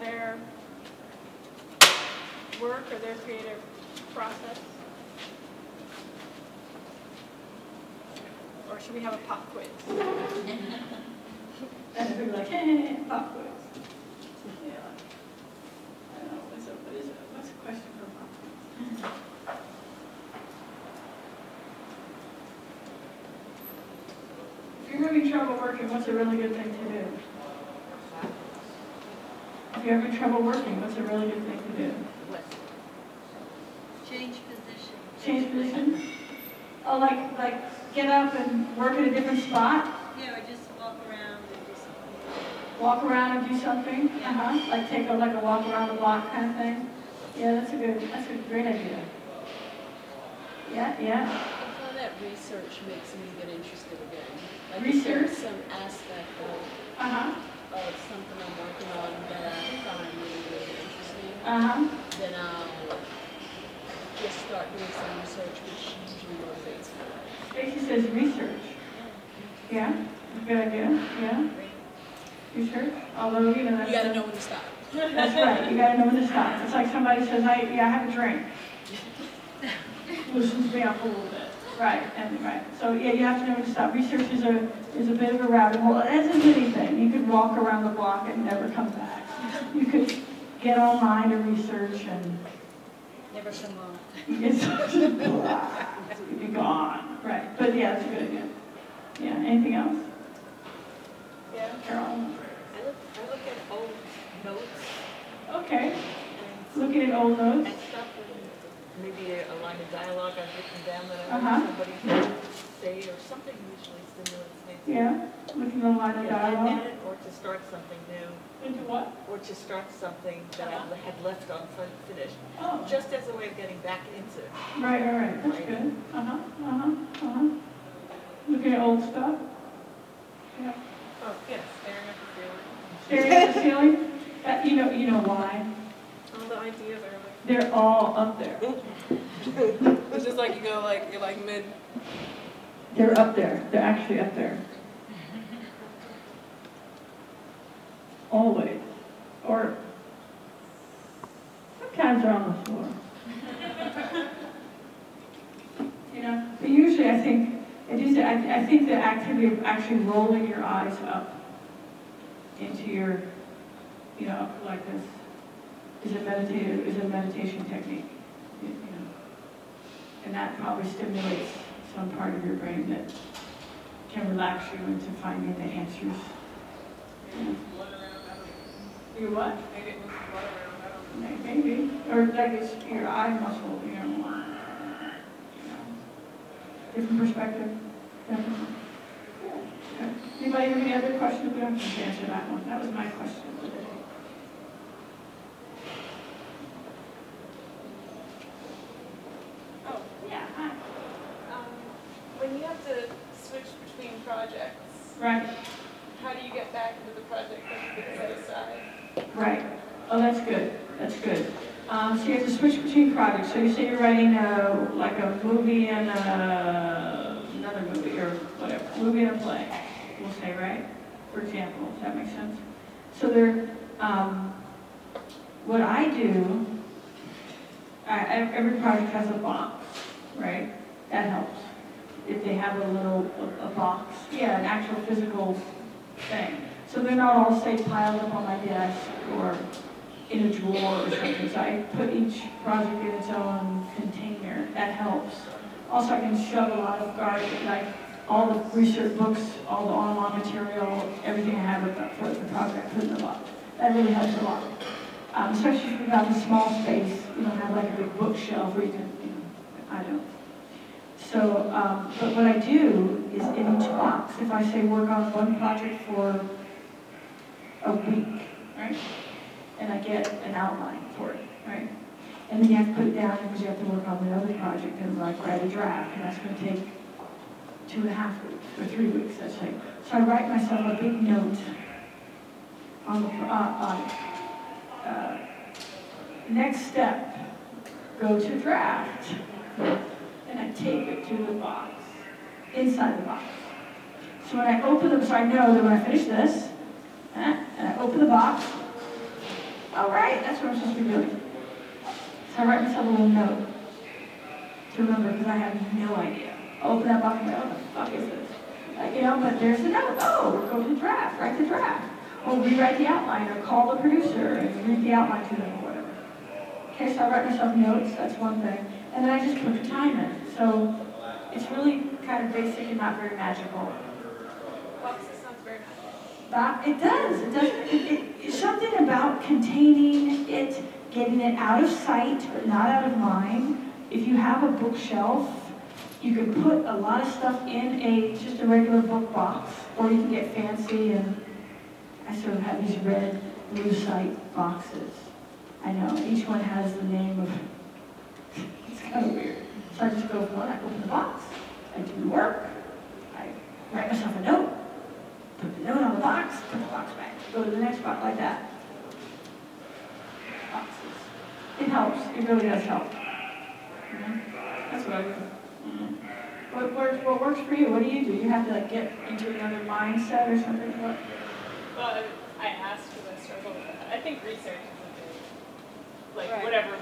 their work or their creative process? Or should we have a pop quiz? And be like, hey, pop quiz. Yeah. I don't know, what's a, what is it, what's a question for pop quiz? If you're having trouble working, what's a really good thing to do? If you're having trouble working, what's a really good thing to do? Change position. Change position? Oh, like, like, get up and work at a different spot? Yeah, or just walk around and do something. Walk around and do something? Uh-huh, like take a, like a walk around the block kind of thing? Yeah, that's a good, that's a great idea. Yeah, yeah, I that research makes me get interested again. Like Research? some aspect of, uh-huh, of something I'm working on that I find really, really interesting, uh-huh. then I'll just start doing some research, which usually motivates me. Stacy says research. Yeah, good idea, yeah. Research, although, you know, that's. You gotta know when to stop. That's right, you gotta know when to stop. It's like somebody says, I, yeah, I have a drink. Loosens me up a little bit. Right, and, right. So, yeah, you have to know when to stop. Research is a, is a bit of a rabbit hole, as is anything. You could walk around the block and never come back. You could get online to research and Never come on. you'd be gone. Right, but yeah, that's a good idea. Yeah, anything else? Yeah. Carol? I look, I look at old notes Okay, looking at old notes. And stuff, and maybe a, a line of dialogue I've written down that I Uh-huh. want somebody to say, or something usually stimulates me. Yeah, looking at the line of Yeah, dialogue. it, or to start something new, Into what? or to start something that I had left unfinished, Oh, just as a way of getting back into. right, right, right, that's good. Uh-huh, uh-huh, uh-huh. Looking at old stuff. Yeah. Oh, yes, staring at the ceiling. Staring at the ceiling. Uh, you know, you know why? All the ideas are They're all up there. it's just like you go like, you're like mid, They're up there. They're actually up there. Always. Or sometimes they're on the floor. You know, but usually I think, it is, I, I think the activity of actually rolling your eyes up into your, you know, like this, is a meditative, is a meditation technique, you know. And that probably stimulates some part of your brain that can relax you into finding the answers. You what? maybe it moves the water around, I don't know. May- Maybe, or like it's your eye muscle, you know. you know. Different perspective. Definitely. Okay. Anybody have any other questions? We don't have to answer that one. That was my question today. Oh, Yeah, hi. um, when you have to switch between projects, Right, how do you get back into the project that you set aside? right. Oh, that's good. That's good. Um, so you have to switch between projects. So you say you're writing a, like a movie and a, another movie or whatever, movie and a play, we'll say, right? For example, does that make sense? So there, um, what I do, I, I- every project has a box, right? That helps. If they have a little, a, a box, yeah, an actual physical thing. So they're not all, say, piled up on my desk or in a drawer or something. So I put each project in its own container. That helps. Also, I can shove a lot of garbage, like all the research books, all the online material, everything I have about for the project, put in the box. That really helps a lot. Um, especially if you have a small space, you don't have like a big bookshelf where you can, you know, I don't. So, um, but what I do is in each box, if I say work on one project for a week, right? And I get an outline for it, right? And then you have to put it down because you have to work on the other project and like write a draft, and that's gonna take two and a half weeks or three weeks, let's say. So I write myself a big note on the, uh, uh, Next step, go to draft. And I tape it to the box, inside the box. So when I open them, so I know that when I finish this, eh, and I open the box, all right, that's what I'm supposed to be doing. So I write myself a little note to remember because I have no idea. I open that box and go, what the fuck is this? Like, you know, but there's the note. Oh, go to the draft, write the draft. Or rewrite the outline or call the producer and read the outline to them or whatever. Okay, so I write myself notes, that's one thing. And then I just put the time in. So it's really kind of basic and not very magical. Boxes sounds very magical. That, it does, it does, it, it, it's something about containing it, getting it out of sight, but not out of mind. If you have a bookshelf, you can put a lot of stuff in a, just a regular book box, or you can get fancy and I sort of have these red lucite boxes. I know, each one has the name of, kind of weird. So I just go for one, I open the box, I do the work, I write myself a note, put the note on the box, put the box back, go to the next box like that. Boxes. It helps, it really does help. You know? That's what I do. Mhm. What works, what works for you? What do you do? You have to like get into another mindset or something? What? Well, I asked because I struggle with that. I think research is a big, like Right. whatever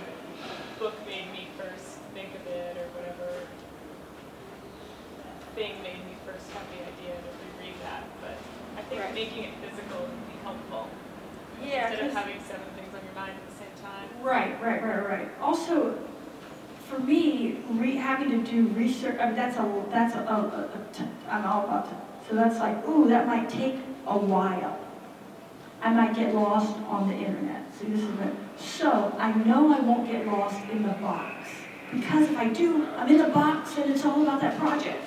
book made me first think of it or whatever thing made me first have the idea to reread that. But I think Right. making it physical would be helpful. Yeah, Instead of having seven things on your mind at the same time. Right, right, right, right. Also, for me, re, having to do research, I mean, that's a, that's a, a, a, a t- I'm all about to, so that's like, ooh, that might take a while. I might get lost on the internet. See, this is it. So I know I won't get lost in the box. Because if I do, I'm in the box and it's all about that project.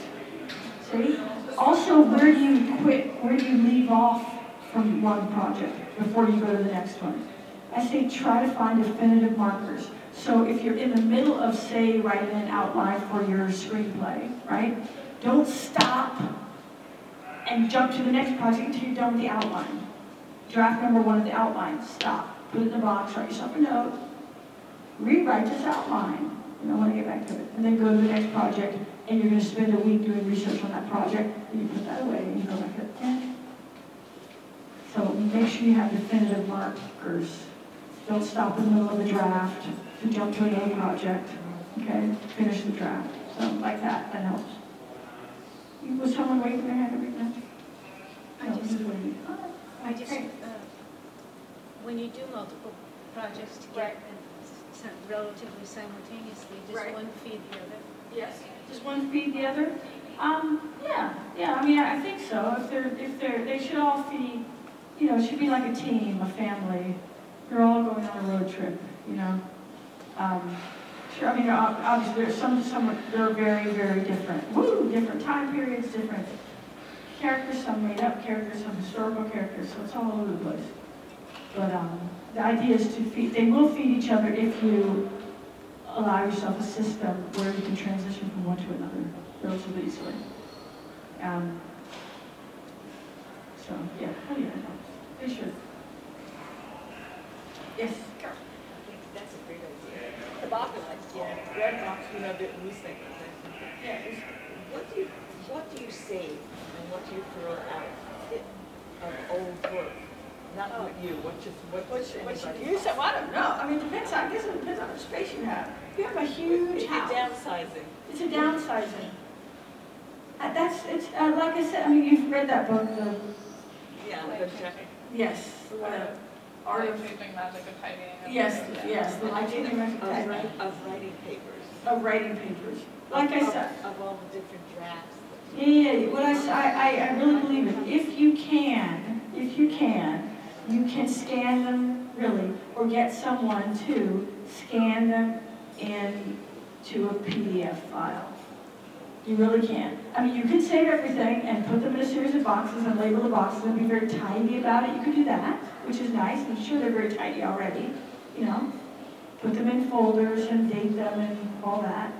See? Also, where do you quit, where do you leave off from one project before you go to the next one? I say try to find definitive markers. So if you're in the middle of, say, writing an outline for your screenplay, right? Don't stop and jump to the next project until you're done with the outline. Draft number one of the outline, stop, put it in the box, write yourself a note, rewrite this outline, you know, when I get back to it, and then go to the next project, and you're gonna spend a week doing research on that project, and you put that away, and you go back to it again. So make sure you have definitive markers. Don't stop in the middle of the draft to jump to another project, okay? Finish the draft, so like that, that helps. Was someone waving their hand every time? I No, just- I just, uh, when you do multiple projects together, relatively simultaneously, does Right. one feed the other? Yes. Does one feed the other? Um, yeah, yeah, I mean, I think so. If they're, if they're, they should all feed, you know, it should be like a team, a family. You're all going on a road trip, you know? Um, sure, I mean, ob- obviously, there's some, some, are- they're very, very different. Woo, different time periods, different characters, some made up characters, some historical characters, so it's all over the place. But, um, the idea is to feed, they will feed each other if you allow yourself a system where you can transition from one to another relatively easily. Um, so, yeah, yeah, it helps. They should. Yes, Carol? I think that's a great idea. The box, Yeah, red box, you know, the newspaper thing. Yeah. What do you, what do you save and what do you throw out of old work? Not what you, what just, what What's, does what's, anybody? you said, well, I don't know, I mean, it depends, I guess it depends on the space you have. If you have a huge you're house. downsizing, It's a downsizing. Uh, that's, it's, uh, like I said, I mean, you've read that book, the, yeah, the yes, Or uh, the art of, moving magic of and yes, yes, the life-changing Of magic writing, of writing papers. of writing papers. Like I Of- said, Of all the different drafts. Yeah, yeah, yeah. what I, I- I really believe it. If you can, if you can, you can scan them, really, or get someone to scan them into a PDF file. You really can. I mean, you can save everything and put them in a series of boxes and label the boxes and be very tidy about it. You can do that, which is nice. I'm sure they're very tidy already, you know. Put them in folders and date them and all that.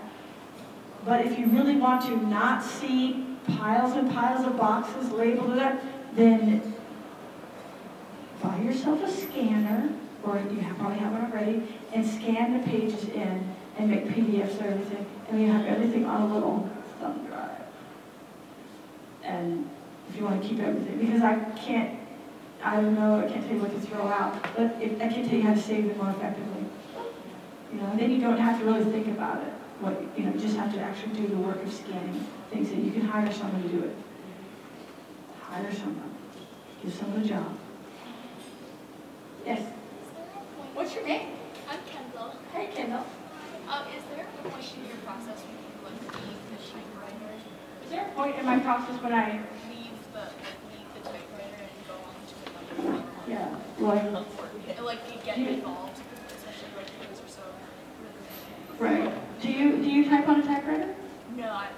But if you really want to not see piles and piles of boxes labeled that, then buy yourself a scanner or you probably have one already, and scan the pages in and make PDFs of everything, and you have everything on a little thumb drive. And if you want to keep everything, because I can't, I don't know, I can't tell you what to throw out, but if, I can tell you how to save it more effectively. You know, then you don't have to really think about it, what, you know, you just have to actually do the work of scanning things, and you can hire someone to do it. Hire someone, give someone a job. Yes, what's your name? I'm Kendall. Hey Kendall. Um, is there a point in your process when you like leave the typewriter, Is there a point in my process when I, leave the like, leave the typewriter and go on to another thing? yeah, like, And, like get involved, especially like things are so right, do you, do you type on a typewriter? No, I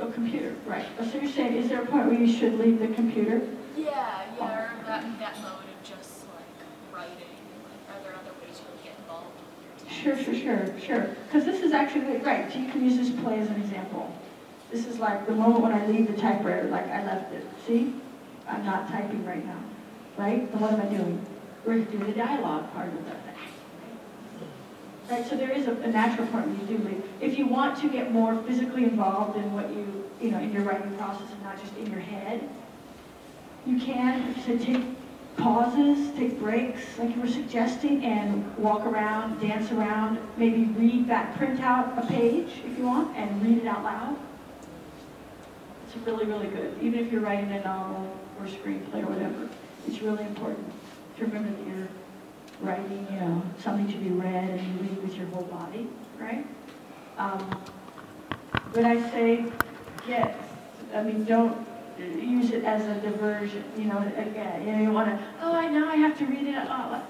A computer, right. So you're saying, is there a point where you should leave the computer? Yeah, yeah, or that that mode like Sure, sure, sure, sure. Because this is actually, right, so you can use this play as an example. This is like the moment when I leave the typewriter, like I left it. See? I'm not typing right now, right? And what am I doing? We're doing the dialogue part of that. Right, so there is a, a natural point when you do leave. If you want to get more physically involved in what you, you know, in your writing process and not just in your head, you can, so take pauses, take breaks, like you were suggesting, and walk around, dance around, maybe read back, print out a page if you want, and read it out loud. It's really, really good. Even if you're writing a novel or screenplay or whatever, it's really important to remember that you're writing, you know, something to be read and you read with your whole body, right? Um, When I say get, I mean, don't use it as a diversion, you know, again, you know, you want to, oh, I now I have to read it. Oh,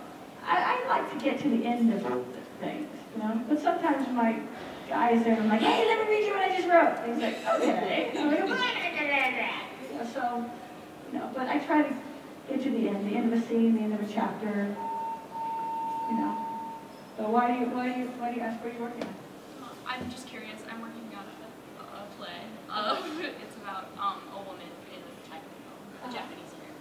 I, I like to get to the end of things, you know, but sometimes my guy's there and I'm like, hey, let me read you what I just wrote. And he's like, okay. And I'm like, "Blah, blah, blah, blah, blah." You know, so, you know, but I try to get to the end, the end of a scene, the end of a chapter, you know. So why do you, why do you, why do you ask what are you're working on? Uh, I'm just curious. I'm working on a, a play. Um, it's about um, a woman in a type of Uh-huh. a Japanese period.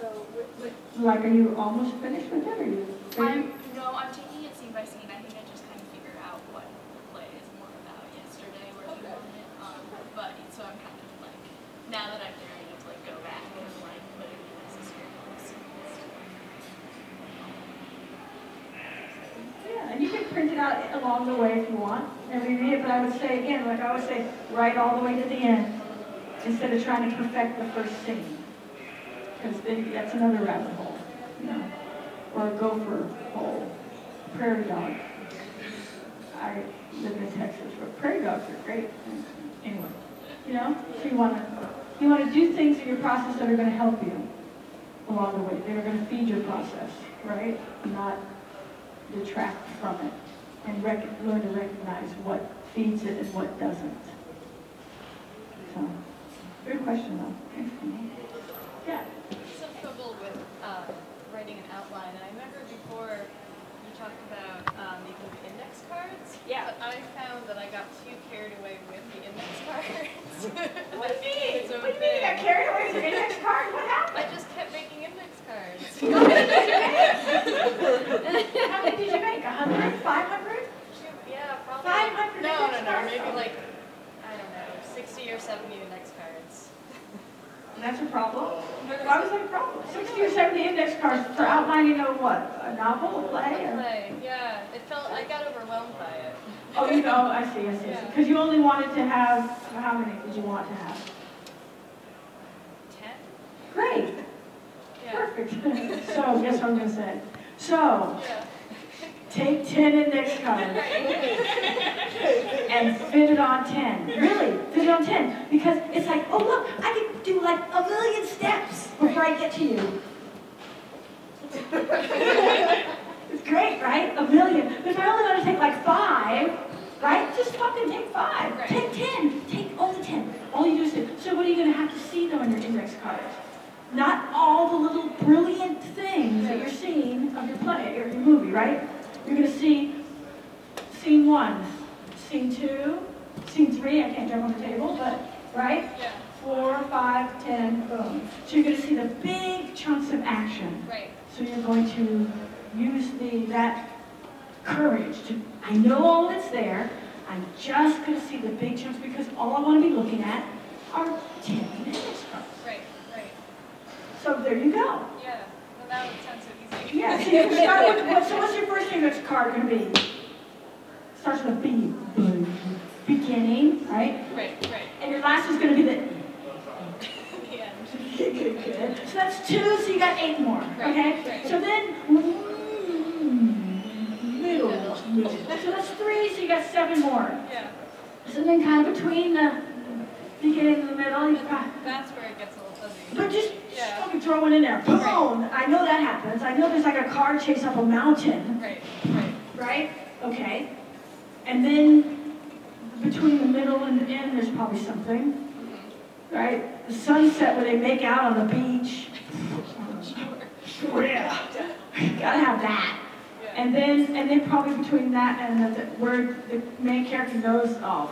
So, wi- Like, are you almost finished with it, or you? are you- I'm no, I'm taking it scene by scene. I think I just kind of figured out what the play is more about yesterday working Okay. on it. Um, but so I'm kind of like now that I'm there, I need to like go back and like put in the necessary. Yeah, and you can print it out along the way if you want, and reread it, but I would say, again, like I would say, write all the way to the end, instead of trying to perfect the first scene. Because that's another rabbit hole, you know, or a gopher hole, prairie dog. I live in Texas, but prairie dogs are great, anyway, you know, so you want to, you want to do things in your process that are going to help you along the way, that are going to feed your process, right? Not detract from it and learn to recognize what feeds it and what doesn't. So, good question though. Yeah. some trouble with uh, writing an outline, and I remember before you talked about um, making index cards. Yeah. But I found that I got too carried away with the index cards. What do you mean? What do you mean you got carried away with your index card? What happened? I just kept making index cards. How many did you make? A hundred? Five hundred? yeah, probably. 500 No, no, no, maybe like I don't know, sixty or seventy index cards. That's a problem? Why was that a problem? Sixty or seventy index cards for outlining a what? A novel, a play? or- Play, yeah. It felt I got overwhelmed by it. Oh, you know, I see, I see. Yeah. Because you only wanted to have, how many did you want to have? Ten? Great, Yeah. perfect. So, guess what I'm gonna say? So, Yeah. Take ten index cards and fit it on ten. Really, fit it on ten. Because it's like, oh look, I can do like a million steps before I get to you. It's great, right? A million. But if I only want to take like five, right? Just fucking take five. Right. Take ten. Take only ten. All you do is say, so what are you going to have to see though on your index cards? Not all the little brilliant things that you're seeing of your play or your movie, right? You're going to see scene one, scene two, scene three. I can't jump on the table, but right? Yeah. Four, five, ten, boom. So you're going to see the big chunks of action. Right, So you're going to use the, that courage to, I know all that's there, I'm just gonna see the big chunks because all I wanna be looking at are ten minutes cards. right, right. So there you go. Yeah, would so easy. Yeah, so you can start with, what- so what's your first index card gonna be? Starts with a B, beginning, right? Right, right. And your last is gonna be the, good, good, good. So that's two, so you got eight more, okay? right. So then, mm, middle, middle. So that's three, so you got seven more. Yeah, So then kind of between the beginning and the middle, you've got, that's where it gets a little fuzzy. but just, just fucking throw one in there. Boom! I know that happens. I know there's like a car chase up a mountain, Right, right. right? Okay. And then between the middle and the end, there's probably something, mm-hmm. right? The sunset where they make out on the beach. Sure. Yeah. Gotta have that. Yeah. And then, and then probably between that and the, where the main character goes, oh,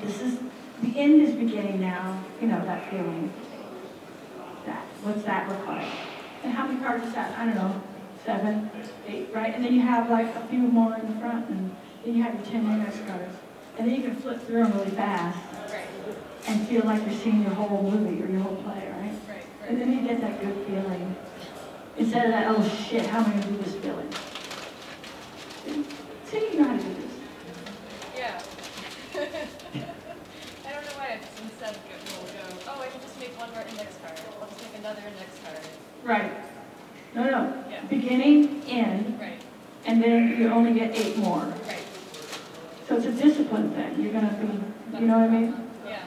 this is, the end is beginning now, you know, that feeling. What's that look like? And how many cards is that? I don't know, seven, eight, right? And then you have like a few more in the front, and then you have your ten index cards. And then you can flip through them really fast Right, and feel like you're seeing your whole movie or your whole play, right? right, And then you get that good feeling. Instead of that, oh shit, how am I gonna do this feeling? See, you know how to do this. Yeah. I don't know why it's instead of go, we'll go, oh, I can just make one more index card. I'll just make another index card. Right. No, no. Yeah. Beginning, end, Right, and then get eight more. right. So it's a discipline thing. You're gonna be, you know what I mean? Yeah.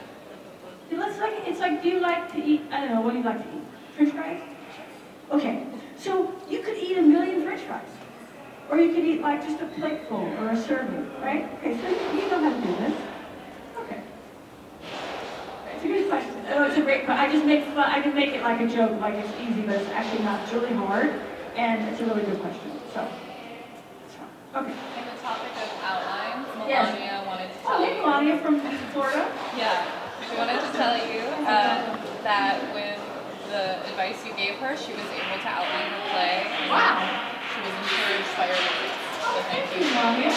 It's like, it's like, do you like to eat, I don't know, what do you like to eat? French fries? Okay, so you could eat a million french fries. Or you could eat like just a plateful or a serving, right? Okay, so you know how to do this. Okay. It's a good question. Oh, it's a great question. I just make fun, I can make it like a joke, like it's easy, but it's actually not. It's really hard, and it's a really good question, so. Okay. In the topic of outlines, Yes. Melania wanted to Oh, tell hey, you. Melania from Florida. Yeah, she wanted to tell you um, that with the advice you gave her, she was able to outline her play. Wow. She was encouraged by your words. So thank Thank you. Melania.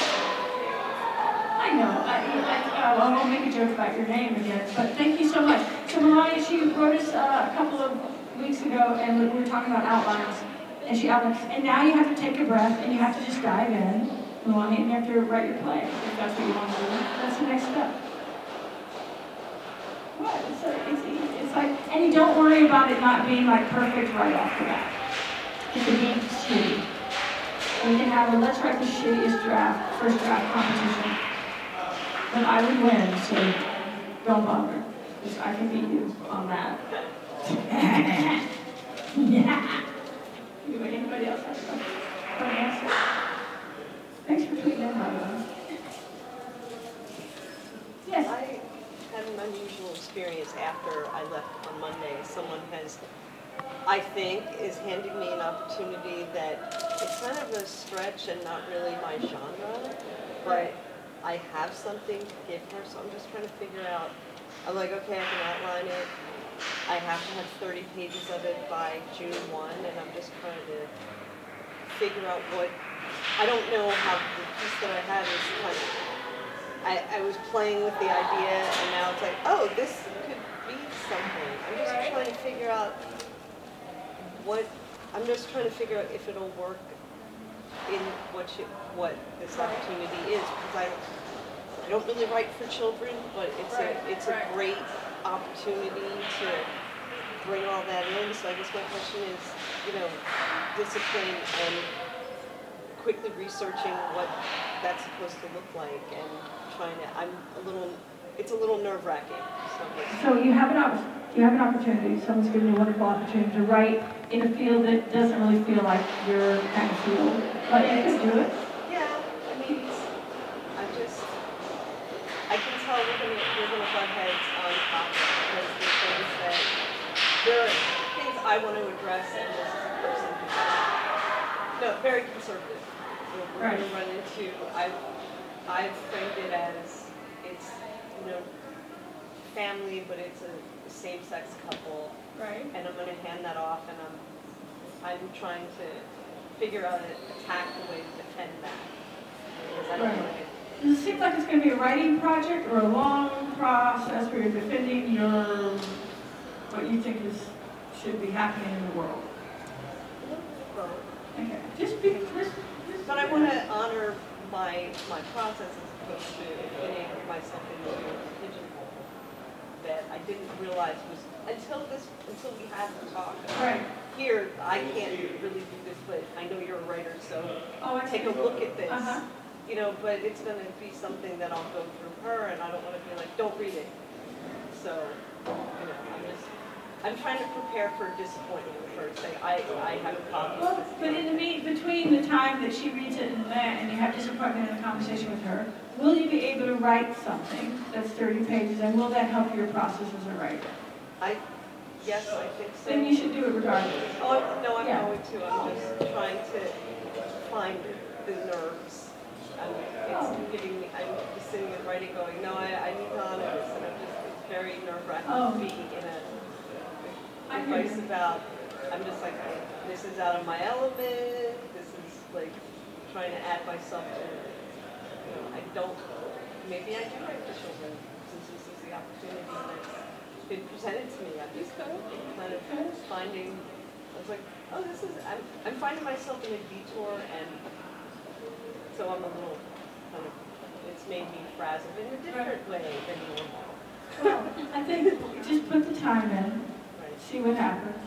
I know, I, I, uh, I won't make a joke about your name again, but thank you so much. So Melania, she wrote us uh, a couple of weeks ago, and we were talking about outlines, and she outlined, and now you have to take a breath, and you have to just dive in, and you have to write your play, if that's what you want to do. That's the next step. What? It's, a, it's, easy. it's like, and you don't worry about it not being like perfect right off the bat. It can be shitty. We can have a let's write the shittiest draft, first draft competition. But I would win, so don't bother. I can beat you on that. yeah. Anybody, else have fun answer? Thanks for. Yes. I had an unusual experience after I left on Monday. Someone has, I think, is handing me an opportunity that it's kind of a stretch and not really my genre, but I have something to give her, so I'm just trying to figure out. I'm like, okay, I can outline it. I have to have 30 pages of it by June 1, and I'm just trying to figure out what. I don't know how the piece that I have is kind of I, I was playing with the idea and now it's like, oh, this could be something. I'm just trying to figure out what, I'm just trying to figure out if it'll work in what you, what this opportunity is. Because I, I don't really write for children, but it's a, it's a great opportunity to bring all that in. So I guess my question is, you know, discipline and quickly researching what that's supposed to look like and trying to, I'm a little, it's a little nerve wracking. So So you have an opp, you have an opportunity, someone's given you a wonderful opportunity to write in a field that doesn't really feel like your kind of field, but you can do it. yeah, I mean, it's, I'm just, I can tell we're gonna, we're gonna butt heads on topic because there's things that, there are things I want to address and this is a person who's, no, very conservative. We're- We're gonna run into, I've, I've framed it as, it's, you know, family, but it's a same-sex couple. Right. and I'm gonna hand that off, and I'm I'm trying to figure out an attack the way to defend that. Because I don't Right. want to get Does it seem like it's gonna be a writing project or a long process where you're defending your, what you think is, should be happening in the world? Okay, just be, just, just. But I want to honor my, my process as opposed to getting myself into a pigeonhole that I didn't realize was, until this, until we had the talk. Right. Here, I can't really do this, but I know you're a writer, so Oh, take a look at this. Uh-huh. You know, but it's gonna be something that I'll go through her, and I don't wanna be like, don't read it. So, you know, I'm just, I'm trying to prepare for disappointment for, say, I, I have a of Well, but in the mean, between the time that she reads it and that, and you have disappointment in a conversation with her, will you be able to write something that's thirty pages, and will that help your process as a writer? I, yes, I think so. Then you should do it regardless. Oh, no, I'm Yeah. going to, I'm just trying to find the nerves. I'm, it's giving I'm just sitting and writing going, no, I, I need condoms, and I'm just, it's very nerve wracking Oh. in a advice about, I'm just like, this is out of my element, this is like trying to add myself to, you know, I don't, maybe I do write for children, since this is the opportunity that's been presented to me. I'm just kind of finding, I was like, oh, this is, I'm, I'm finding myself in a detour and so I'm a little kind of, it's made me frazzled in a different way than normal. Well, I think just put the time in, Right. see what happens,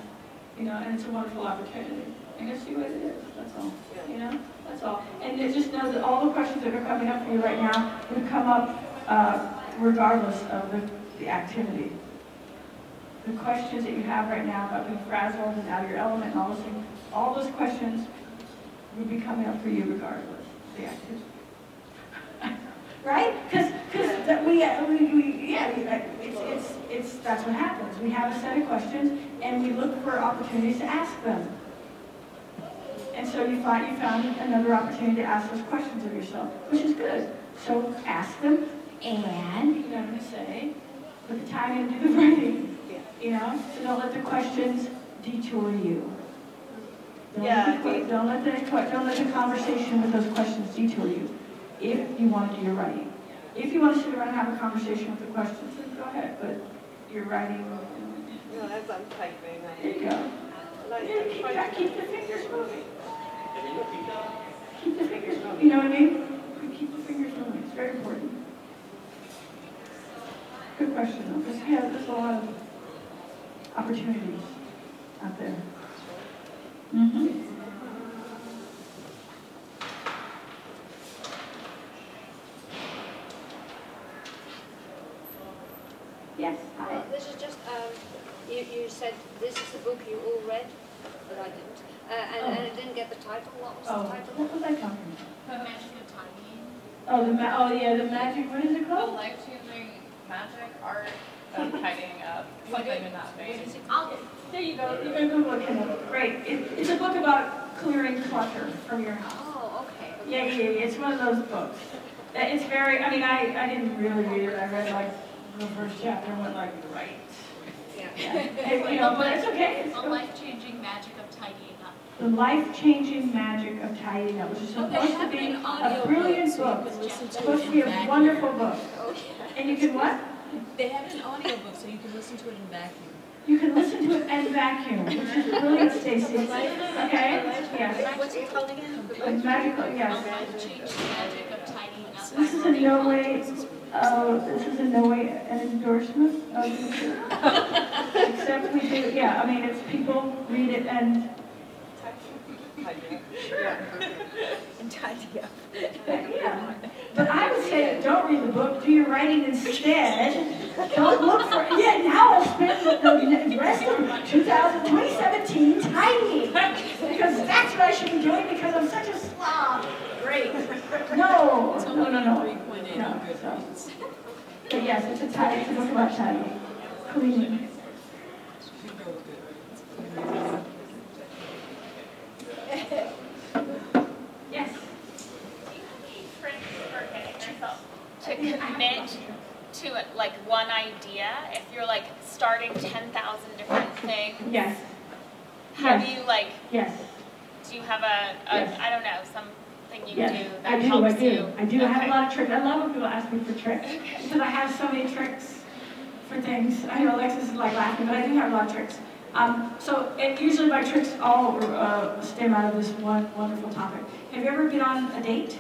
you know, and it's a wonderful opportunity. And just see what it is, that's all, Yeah. you know, that's all. And then just know that all the questions that are coming up for you right now would come up uh, regardless of the, the activity. The questions that you have right now about being frazzled and out of your element and all those things, all those questions would be coming up for you regardless activity. Right? Because, that we, we, we, yeah, uh, it's, it's, it's, that's what happens. We have a set of questions and we look for opportunities to ask them. And so you find, you found another opportunity to ask those questions of yourself, which is good. So ask them and, you know what I'm gonna say, put the time in, do the writing. You know, so don't let the questions detour you. Don't let Yeah, the que- I mean- Don't let the, don't let the conversation with those questions detour you, if you want to do your writing. If you want to sit around and have a conversation with the questions, then go ahead, but your writing, know, as I'm typing, there you go. I, Yeah, keep, trying keep the fingers moving. Keep the fingers moving, you know what I mean? Keep the fingers moving, it's very important. Good question, though, because, yeah, there's a lot of opportunities out there. Mm-hmm. Yes, hi. Well, this is just, um, you, you said this is the book you all read, but I didn't. Uh, and, and I didn't get the title, what was Oh, the title? what was I talking The magic of timing. Oh, the ma, oh, yeah, the magic, what is it called? The called? life-changing magic art of tidying up, something in that vein. is it I'll, called? There you go, you can Google it, Kendall. Great. It, it's a book about clearing clutter from your house. Oh, okay. okay. Yeah, yeah, yeah, it's one of those books. Uh, It's very, I mean, I, I didn't really read it, I read like the first chapter and went like, right. Yeah. And, you know, but it's okay. It's The life-changing magic of tidying up. The life-changing magic of tidying up, which is they supposed to be a brilliant book. can listen It's supposed to be a wonderful book. Oh, yeah. And you can what? They have an audio book, so you can listen to it in vacuum. You can listen to it and vacuum, which is brilliant, Stacy. Okay? Yes. What's it called again? A magical, yes. life-changing magic of tidying up. This is in no way, uh, this is in no way an endorsement of the. Except we do, yeah, I mean, it's people read it and, And tidy up. yeah. But I would say, don't read the book, do your writing instead. Don't look for, yeah, now I'll spend the, rest of 2017 tidying. Because that's what I should be doing because I'm such a slob. Great. No, no, no, no. three point eight No, so- But yes, it's a tidy, it's a book about tidying. Cleaning. You go with Goodreads. Yes. tricks for getting yourself to commit to like one idea if you're like starting 10,000 different things Yes. have Yes. you like, Yes, do you have a, a Yes. I don't know, something you yes, do I that do, helps I do. you? I do, I have a lot of tricks. I love when people ask me for tricks, because I have so many tricks for things. I know Alexis is like laughing, but I do have a lot of tricks. Um, so, and usually my tricks all uh, stem out of this one wonderful topic. Have you ever been on a date?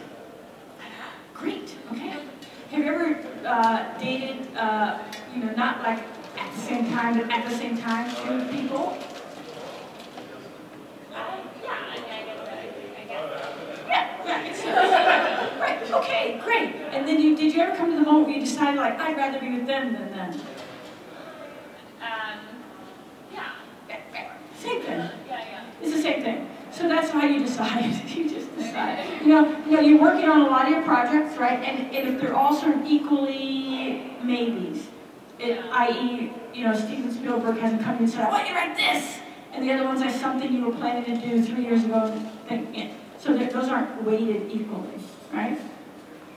Great, okay. Have you ever uh, dated, uh, you know, not like at the same time, but at the same time two people? Uh, yeah, I mean, I guess, I guess. Yeah, yeah, right, okay, great. And then you, did you ever come to the moment where you decided like, I'd rather be with them than them? Um, Same thing. yeah, yeah. It's the same thing. So that's how you decide. you just decide. You know, you know, you're working on a lot of your projects, right? And, and if they're all sort of equally maybes, i.e., you know, Steven Spielberg hasn't come you and said, I want you to write this, and the other one's says something you were planning to do three years ago, and so that those aren't weighted equally, right?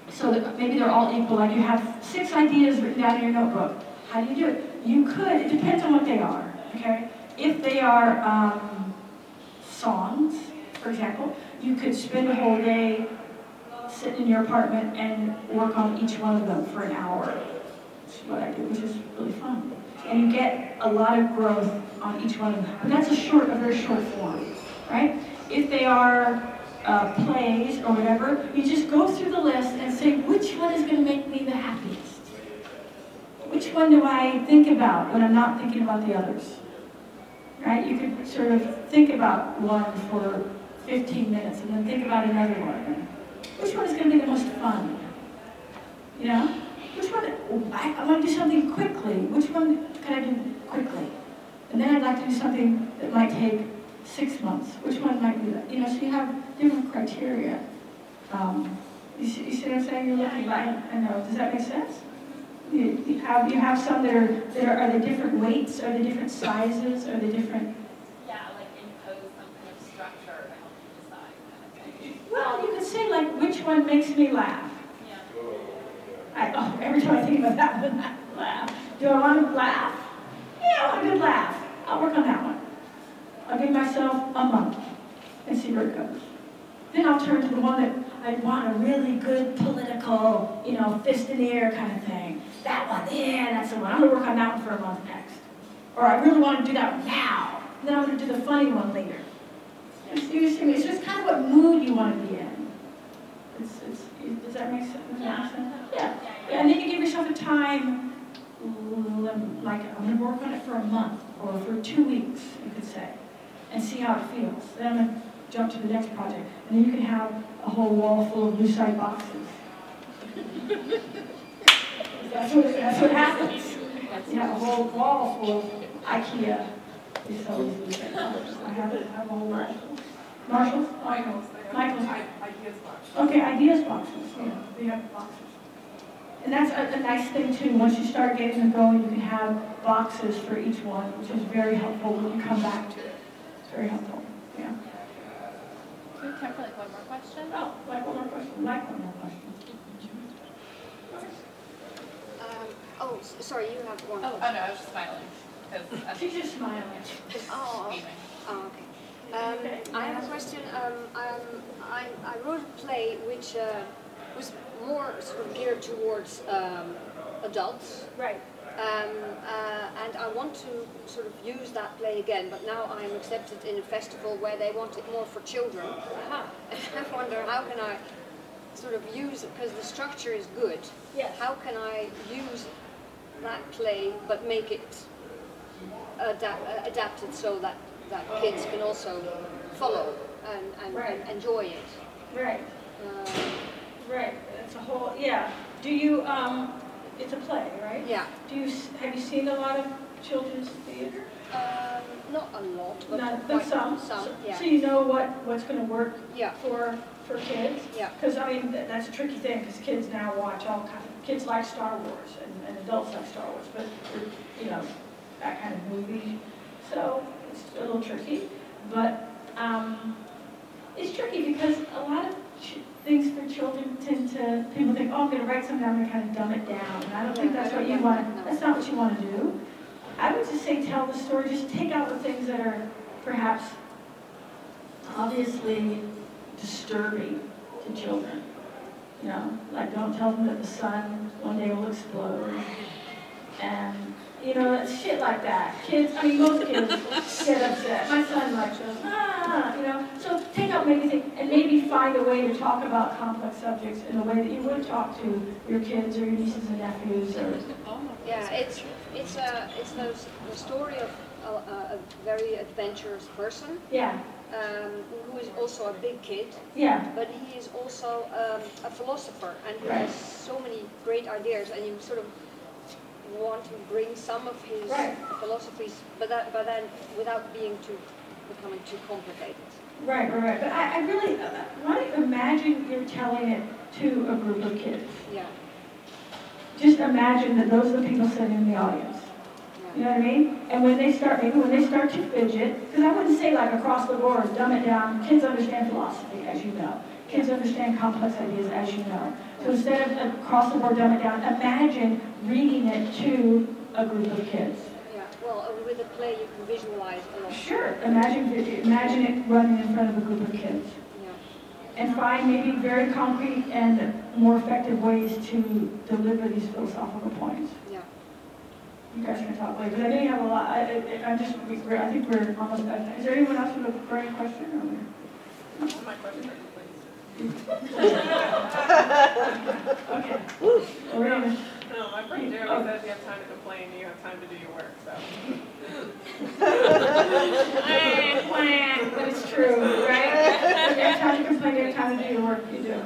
So that maybe they're all equal, like you have six ideas written down in your notebook. How do you do it? You could, it depends on what they are, okay? If they are um, songs, for example, you could spend a whole day sitting in your apartment and work on each one of them for an hour. Which is what I do, which is really fun. And you get a lot of growth on each one of them. But that's a short, a very short form, right? If they are uh, plays or whatever, you just go through the list and say, which one is going to make me the happiest? Which one do I think about when I'm not thinking about the others? Right? You could sort of think about one for 15 minutes and then think about another one. Which one is going to be the most fun? You know? Which one? I, I want to do something quickly. Which one can I do quickly? And then I'd like to do something that might take six months. Which one might be that? You know, so you have different criteria. Um, you, see, you see what I'm saying? You're looking at I know. Does that make sense? You, you have you have some that are that are, are they different weights? Are the different sizes? Are the different? Yeah, like impose some kind of structure to help you decide kind of thing. Well, you could say like, which one makes me laugh? Yeah. I, oh, every time I think about that one, I laugh. Do I want to laugh? Yeah, I want a good laugh. I'll work on that one. I'll give myself a month and see where it goes. Then I'll turn to the one that I want a really good political, you know, fist in the air kind of thing. That one, yeah, that's the one. I'm going to work on that one for a month next. Or I really want to do that one now. And then I'm going to do the funny one later. You see, you see me? It's just kind of what mood you want to be in. It's, it's, does that make sense? Does that make? Yeah. Yeah, and then you give yourself a time, like I'm going to work on it for a month or for two weeks, you could say, and see how it feels. Then I'm going to jump to the next project, and then you can have a whole wall full of Lucite boxes. That's, what, that's what happens. You have a whole wall full of IKEA. They sell these Lucite. I have, I have a whole wall. Marshalls? Michael's. Michael's. Ideas box. Okay, ideas boxes, yeah, we have boxes. And that's a, a nice thing too, once you start getting them going, you can have boxes for each one, which is very helpful when you come back to it. It's very helpful, yeah. Do we have time for like one more question? Oh, like one more question, like one more question. Um, oh, sorry, you have one. Oh, oh no, I was just smiling. Because She's just smiling. Oh, beaming. Oh, okay. Um, I have a question. Um, um, I, I wrote a play which uh, was more sort of geared towards um, adults. Right. Um, uh, and I want to sort of use that play again, but now I'm accepted in a festival where they want it more for children. Aha. And I wonder how can I sort of use it, because the structure is good, Yes. how can I use that play but make it adapt, uh, adapted so that, that kids can also follow and, and, Right. and enjoy it? Right, Um, right, it's a whole, yeah. Do you, um, it's a play, right? yeah, Do you, have you seen a lot of children's theater? um, not a lot, but Not, but some. some, So- yeah, So you know what, what's gonna work yeah, for, for kids? yeah. Because, I mean, th- that's a tricky thing, because kids now watch all kinds of, kids like Star Wars, and, and adults like Star Wars, but, you know, that kind of movie. So, it's a little tricky, but, um, it's tricky because a lot of ch- things for children tend to, people think, oh, I'm gonna write something, I'm gonna kind of dumb it down, and I don't think that's what you want, that, that's not what you want to do. I would just say tell the story, just take out the things that are perhaps obviously disturbing to children. You know, like don't tell them that the sun one day will explode. And, you know, that shit like that. Kids, I mean, most kids get upset. My son like goes, ah, you know. So take out maybe think, and maybe find a way to talk about complex subjects in a way that you would talk to your kids or your nieces and nephews or, Yeah, it's it's a it's the, the story of a, a, a very adventurous person yeah, um, who is also a big kid, yeah, but he is also um, a philosopher and he Right. has so many great ideas, and you sort of want to bring some of his Right. philosophies, but that but then without being too becoming too complicated. right, right, right. But I, I really, why don't you imagine you're telling it to a group of kids? Yeah, Just imagine that those are the people sitting in the audience. You know what I mean? And when they start, maybe when they start to fidget, because I wouldn't say like across the board, dumb it down. Kids understand philosophy, as you know. Kids understand complex ideas, as you know. So instead of across the board, dumb it down, imagine reading it to a group of kids. yeah. Well, with a play you can visualize a lot. Sure, imagine, imagine it running in front of a group of kids. Yeah. And find maybe very concrete and more effective ways to deliver these philosophical points. Yeah. You guys can talk later, but I know you have a lot, I, I, I'm just, I think we're almost, done. is there anyone else with a burning question or? we- My question is, Okay. Well, No, my friend Jeremy says you have time to complain, you have time to do your work, so. But it's true, right? You have time to complain, you have time to do your work, you do.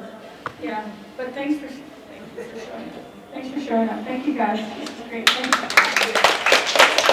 Yeah, but thanks for, thanks for showing up. Thanks for showing up, thank you guys, This is great, thank you.